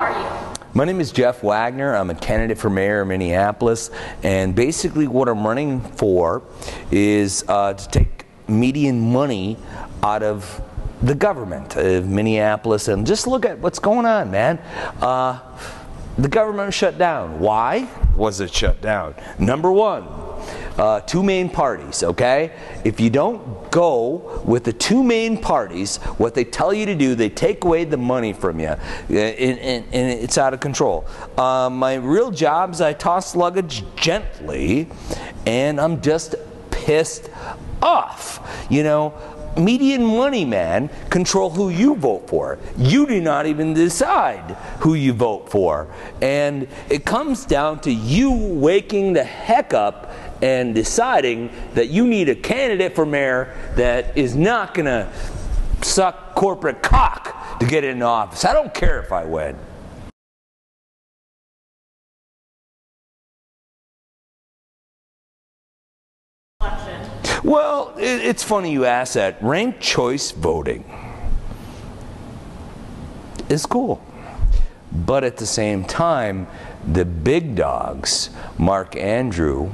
My name is Jeff Wagner. I'm a candidate for mayor of Minneapolis, and basically, what I'm running for is uh, to take median money out of the government of Minneapolis and just look at what's going on, man. Uh, the government shut down. Why was it shut down? Number one, uh, two main parties, okay? If you don't go with the two main parties, what they tell you to do, they take away the money from you, uh, and, and, and it's out of control. Uh, my real job is I toss luggage gently, and I'm just pissed off. You know, median money man control who you vote for. You do not even decide who you vote for. And it comes down to you waking the heck up and deciding that you need a candidate for mayor that is not going to suck corporate cock to get into office. I don't care if I win. Well, it's funny you ask that. Ranked choice voting is cool. But at the same time, the big dogs, Mark Andrew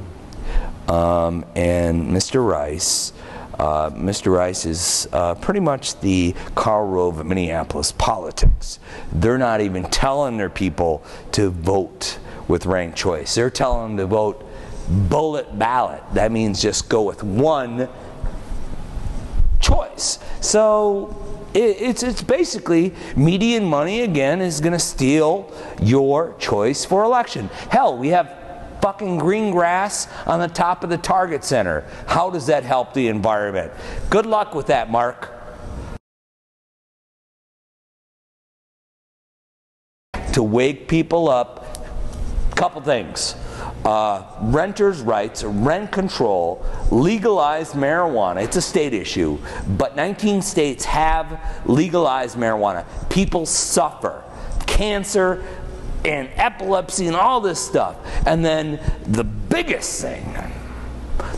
um, and Mr. Rice, uh, Mr. Rice is uh, pretty much the Karl Rove of Minneapolis politics. They're not even telling their people to vote with ranked choice. They're telling them to vote bullet ballot. That means just go with one choice. So it's, it's basically median money again is going to steal your choice for election. Hell, we have fucking green grass on the top of the Target Center. How does that help the environment? Good luck with that, Mark. To wake people up, couple things uh, renters' rights, rent control, legalized marijuana. It's a state issue, but 19 states have legalized marijuana. People suffer cancer and epilepsy and all this stuff. And then the biggest thing,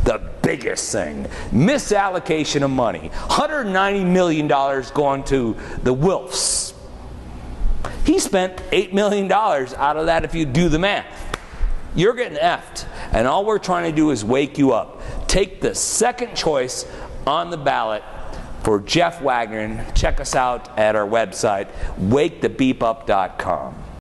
the biggest thing, misallocation of money. $190 million going to the Wilfs. He spent $8 million out of that if you do the math. You're getting effed. And all we're trying to do is wake you up. Take the second choice on the ballot for Jeff Wagner. Check us out at our website, wakethebeepup.com.